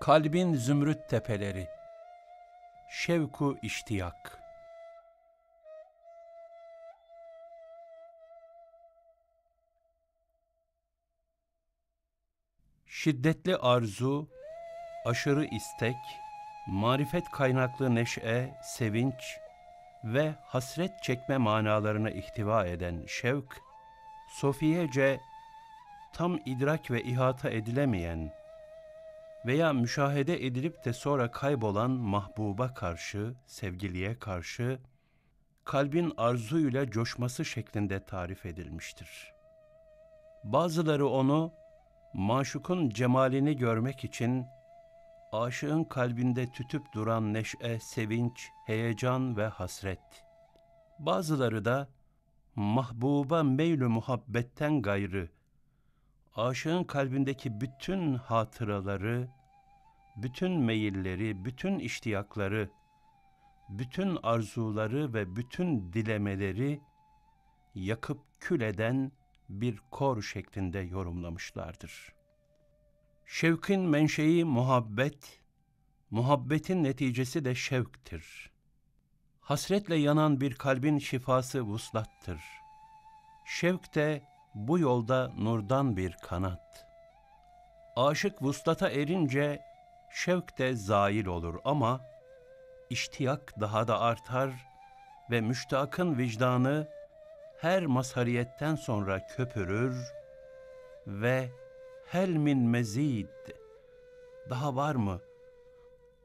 Kalbin zümrüt tepeleri, şevku iştiyak. Şiddetli arzu, aşırı istek, marifet kaynaklı neşe, sevinç ve hasret çekme manalarını ihtiva eden şevk, sofiyece tam idrak ve ihata edilemeyen veya müşahede edilip de sonra kaybolan mahbuba karşı, sevgiliye karşı, kalbin arzuyla coşması şeklinde tarif edilmiştir. Bazıları onu, maşukun cemalini görmek için, aşığın kalbinde tütüp duran neşe, sevinç, heyecan ve hasret. Bazıları da, mahbuba meylü muhabbetten gayrı, aşığın kalbindeki bütün hatıraları, bütün meyilleri, bütün iştiyakları, bütün arzuları ve bütün dilemeleri yakıp kül eden bir kor şeklinde yorumlamışlardır. Şevkin menşei muhabbet, muhabbetin neticesi de şevktir. Hasretle yanan bir kalbin şifası vuslattır. Şevk de bu yolda nurdan bir kanat. Aşık vuslata erince şevk de zail olur ama iştiyak daha da artar ve müştakın vicdanı her mazhariyetten sonra köpürür ve hel min mezid daha var mı?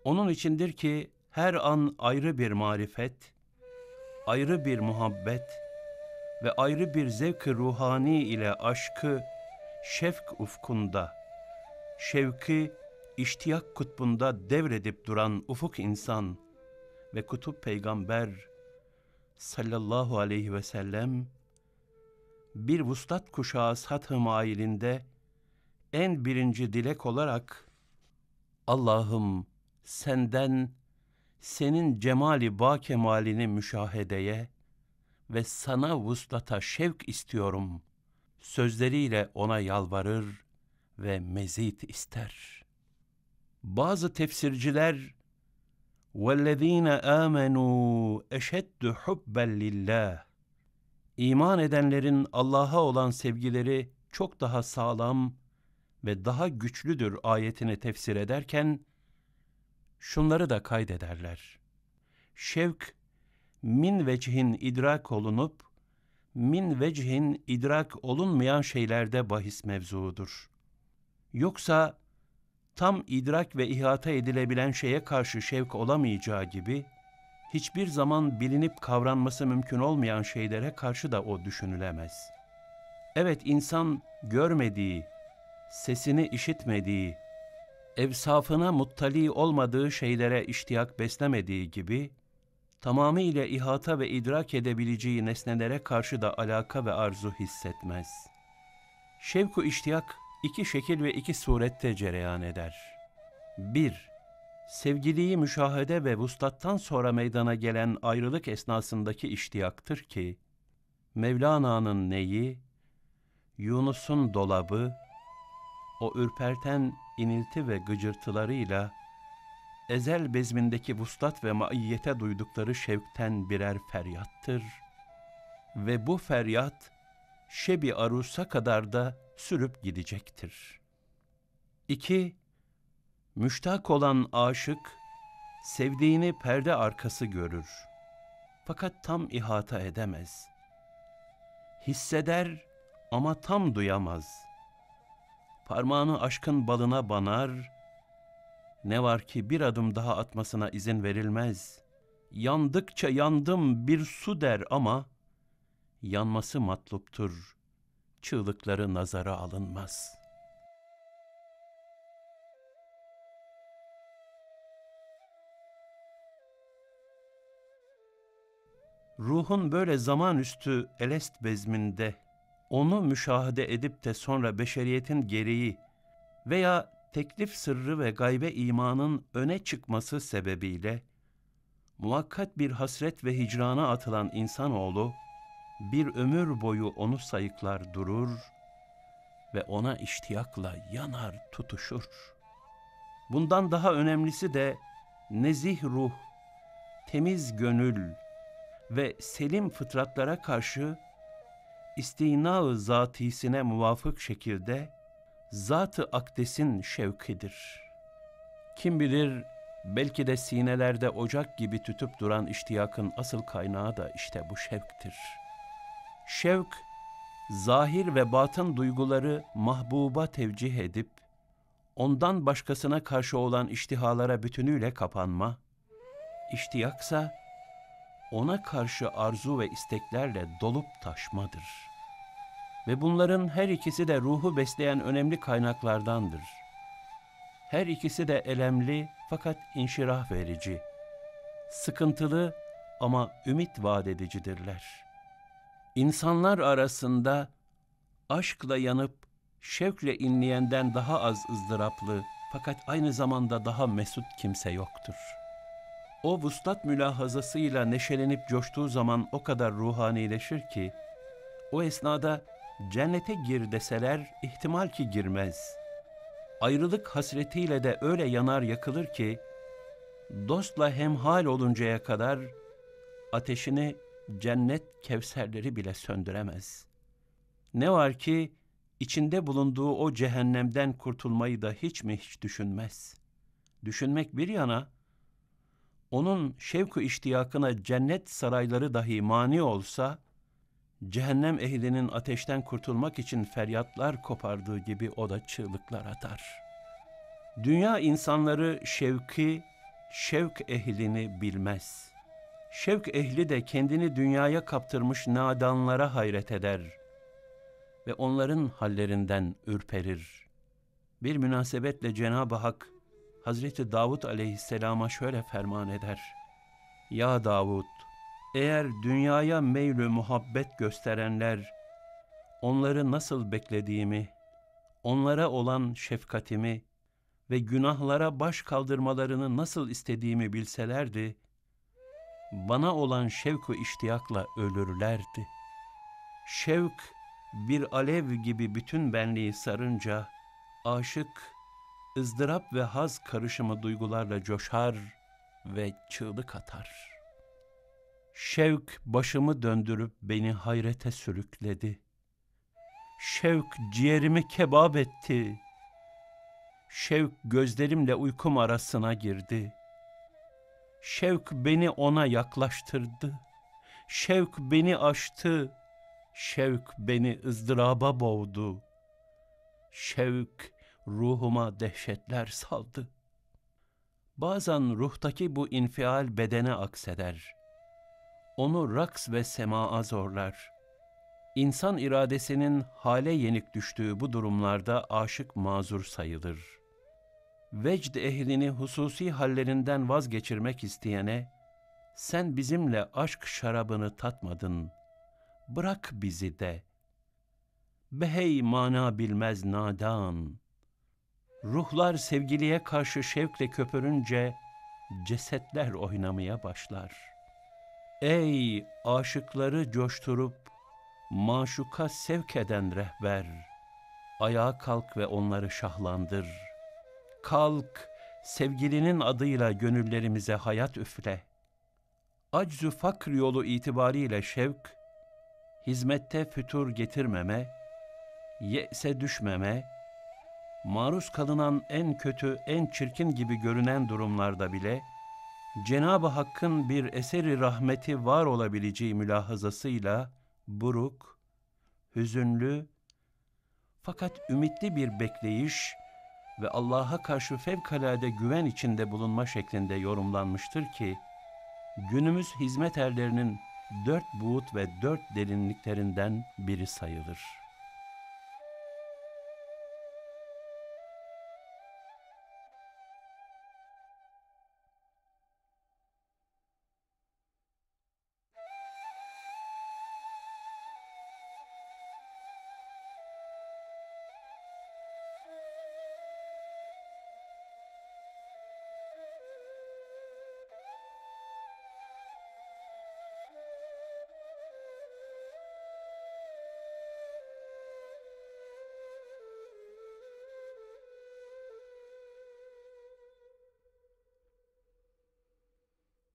Onun içindir ki her an ayrı bir marifet, ayrı bir muhabbet, ve ayrı bir zevk ruhani ile aşkı şefk ufkunda, şevki iştiyak kutbunda devredip duran ufuk insan ve kutup peygamber sallallahu aleyhi ve sellem bir vuslat kuşağı sath-ı mailinde en birinci dilek olarak Allah'ım senden senin cemali ba kemalini müşahedeye ve sana vuslata şevk istiyorum sözleriyle ona yalvarır ve mezit ister. Bazı tefsirciler وَالَّذ۪ينَ آمَنُوا اَشَدُّ حُبَّا لِلّٰهِ İman edenlerin Allah'a olan sevgileri çok daha sağlam ve daha güçlüdür ayetini tefsir ederken, şunları da kaydederler. Şevk, min vecihin idrak olunup, min vecihin idrak olunmayan şeylerde bahis mevzuudur. Yoksa tam idrak ve ihata edilebilen şeye karşı şevk olamayacağı gibi, hiçbir zaman bilinip kavranması mümkün olmayan şeylere karşı da o düşünülemez. Evet insan görmediği, sesini işitmediği, evsafına muttali olmadığı şeylere iştiyak beslemediği gibi, tamamıyla ihata ve idrak edebileceği nesnelere karşı da alaka ve arzu hissetmez. Şevku iştiyak iki şekil ve iki surette cereyan eder. 1. Sevgiliyi müşahede ve vuslattan sonra meydana gelen ayrılık esnasındaki iştiyaktır ki, Mevlana'nın neyi, Yunus'un dolabı, o ürperten inilti ve gıcırtılarıyla ezel bezmindeki vuslat ve maiyete duydukları şevkten birer feryattır ve bu feryat şebi arusa kadar da sürüp gidecektir. 2. Müştak olan aşık, sevdiğini perde arkası görür. Fakat tam ihata edemez. Hisseder ama tam duyamaz. Parmağını aşkın balına banar, ne var ki bir adım daha atmasına izin verilmez. Yandıkça yandım bir su der ama yanması matluptur. Çığlıkları nazara alınmaz. Ruhun böyle zaman üstü elest bezminde onu müşahede edip de sonra beşeriyetin gereği veya teklif sırrı ve gaybe imanın öne çıkması sebebiyle muhakkat bir hasret ve hicrana atılan insanoğlu bir ömür boyu onu sayıklar durur ve ona iştiyakla yanar tutuşur. Bundan daha önemlisi de nezih ruh, temiz gönül ve selim fıtratlara karşı istina-ı zatisine muvafık şekilde zat-ı akdesin şevkidir. Kim bilir belki de sinelerde ocak gibi tütüp duran iştiyakın asıl kaynağı da işte bu şevktir. Şevk, zahir ve batın duyguları mahbuba tevcih edip, ondan başkasına karşı olan iştihalara bütünüyle kapanma, iştiyaksa ona karşı arzu ve isteklerle dolup taşmadır. Ve bunların her ikisi de ruhu besleyen önemli kaynaklardandır. Her ikisi de elemli fakat inşirah verici, sıkıntılı ama ümit vaat edicidirler. İnsanlar arasında aşkla yanıp şevkle inleyenden daha az ızdıraplı fakat aynı zamanda daha mesut kimse yoktur. O vuslat mülahazasıyla neşelenip coştuğu zaman o kadar ruhanileşir ki, o esnada cennete gir deseler ihtimal ki girmez. Ayrılık hasretiyle de öyle yanar yakılır ki, dostla hemhal oluncaya kadar ateşini cennet kevserleri bile söndüremez. Ne var ki içinde bulunduğu o cehennemden kurtulmayı da hiç mi hiç düşünmez. Düşünmek bir yana, onun şevku iştiyakına cennet sarayları dahi mani olsa, cehennem ehlinin ateşten kurtulmak için feryatlar kopardığı gibi o da çığlıklar atar. Dünya insanları şevki, şevk ehlini bilmez. Şevk ehli de kendini dünyaya kaptırmış nadanlara hayret eder ve onların hallerinden ürperir. Bir münasebetle Cenab-ı Hak Hazreti Davud aleyhisselama şöyle ferman eder. Ya Davud, eğer dünyaya meylü muhabbet gösterenler, onları nasıl beklediğimi, onlara olan şefkatimi ve günahlara baş kaldırmalarını nasıl istediğimi bilselerdi, bana olan şevku iştiyakla ölürlerdi. Şevk bir alev gibi bütün benliği sarınca, aşık, ızdırap ve haz karışımı duygularla coşar ve çığlık atar. Şevk başımı döndürüp beni hayrete sürükledi. Şevk ciğerimi kebap etti. Şevk gözlerimle uykum arasına girdi. Şevk beni ona yaklaştırdı. Şevk beni aştı. Şevk beni ızdıraba boğdu. Şevk ruhuma dehşetler saldı. Bazen ruhtaki bu infial bedene akseder. Onu raks ve semaa zorlar. İnsan iradesinin hale yenik düştüğü bu durumlarda aşık mazur sayılır. Vecd ehlini hususi hallerinden vazgeçirmek isteyene, sen bizimle aşk şarabını tatmadın, bırak bizi de. Behey mana bilmez nadan.'' Ruhlar sevgiliye karşı şevkle köpürünce cesetler oynamaya başlar. Ey aşıkları coşturup maşuka sevk eden rehber, ayağa kalk ve onları şahlandır. Kalk, sevgilinin adıyla gönüllerimize hayat üfle. Aczu fakr yolu itibariyle şevk, hizmette fütur getirmeme, ye'se düşmeme, maruz kalınan en kötü, en çirkin gibi görünen durumlarda bile Cenab-ı Hakk'ın bir eseri rahmeti var olabileceği mülahazasıyla buruk, hüzünlü fakat ümitli bir bekleyiş ve Allah'a karşı fevkalade güven içinde bulunma şeklinde yorumlanmıştır ki, günümüz hizmet erlerinin dört buğut ve dört derinliklerinden biri sayılır.''